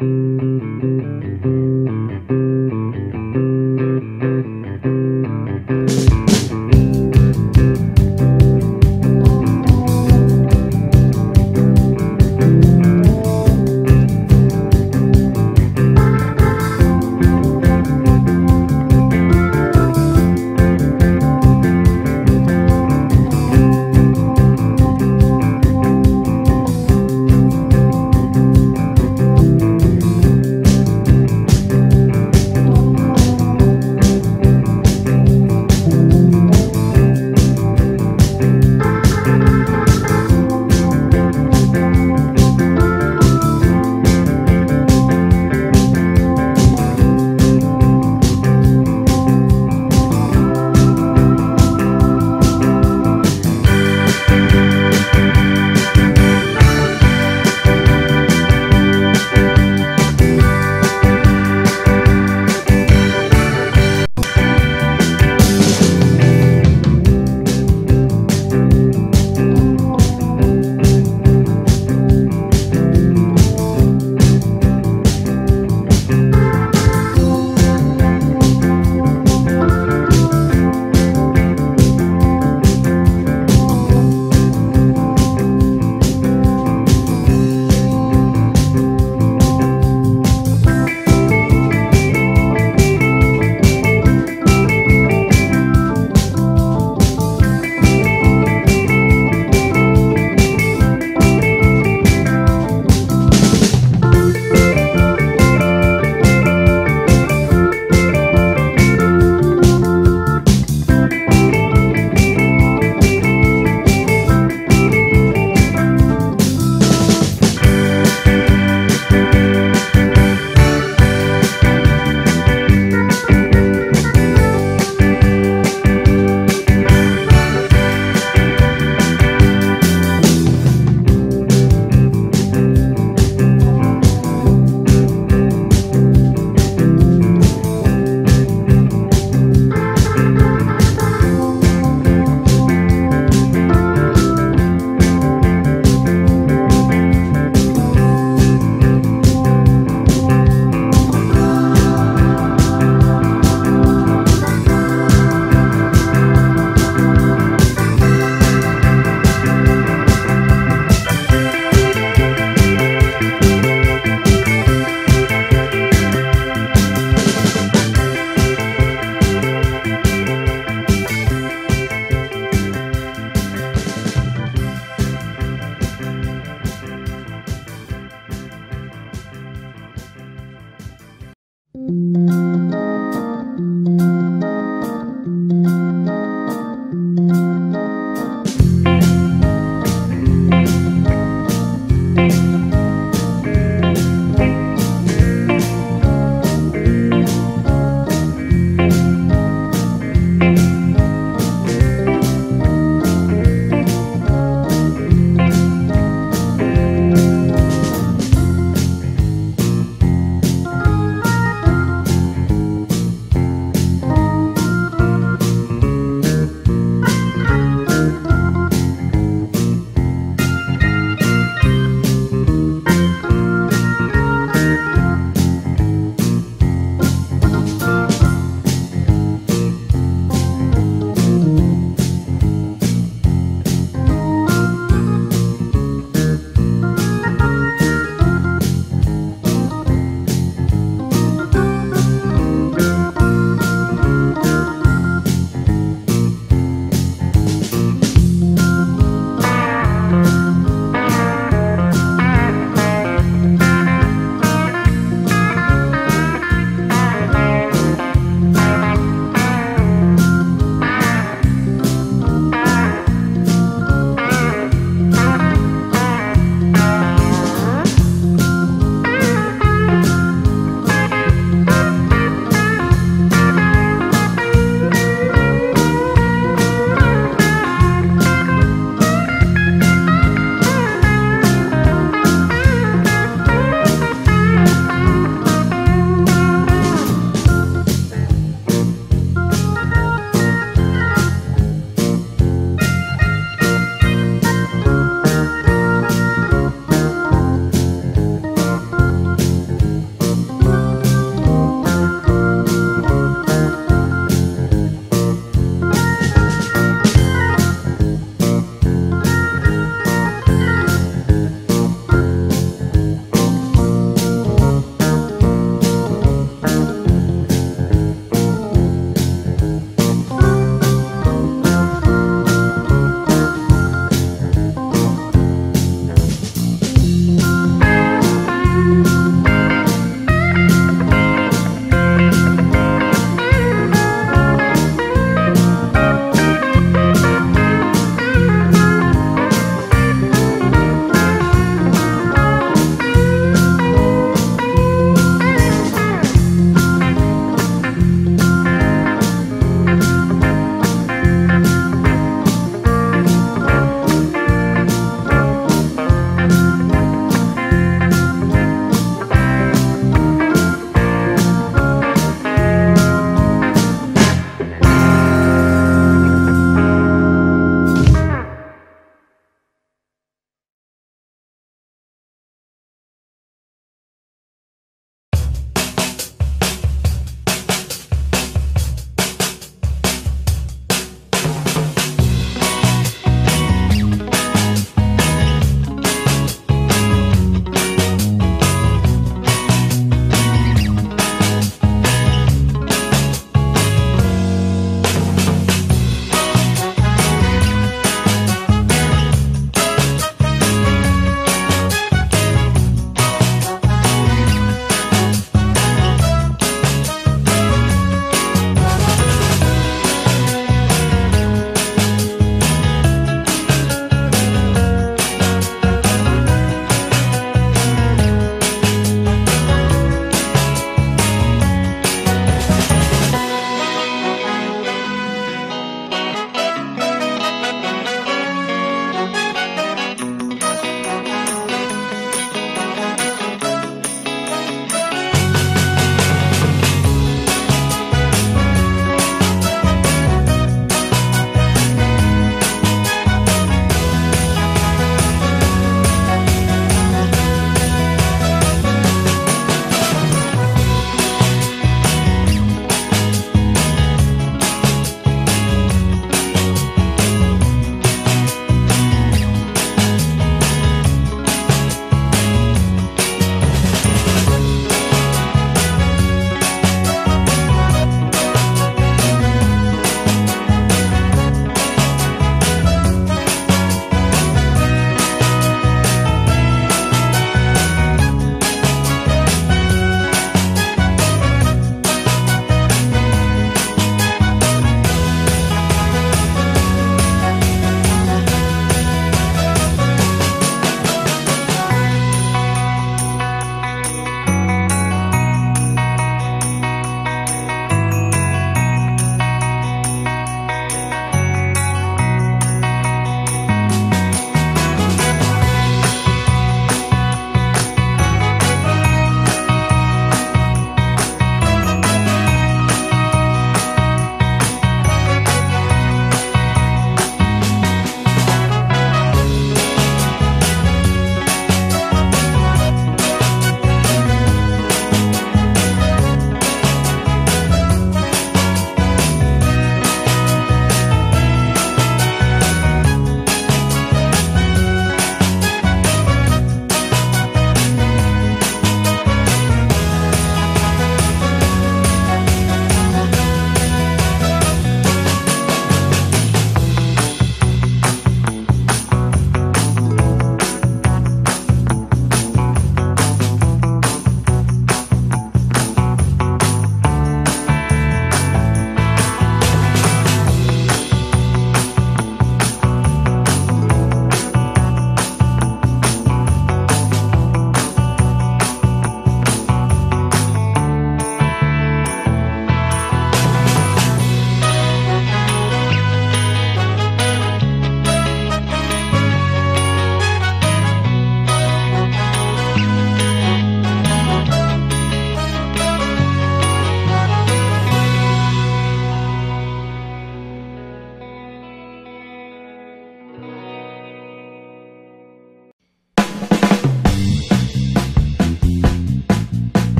うん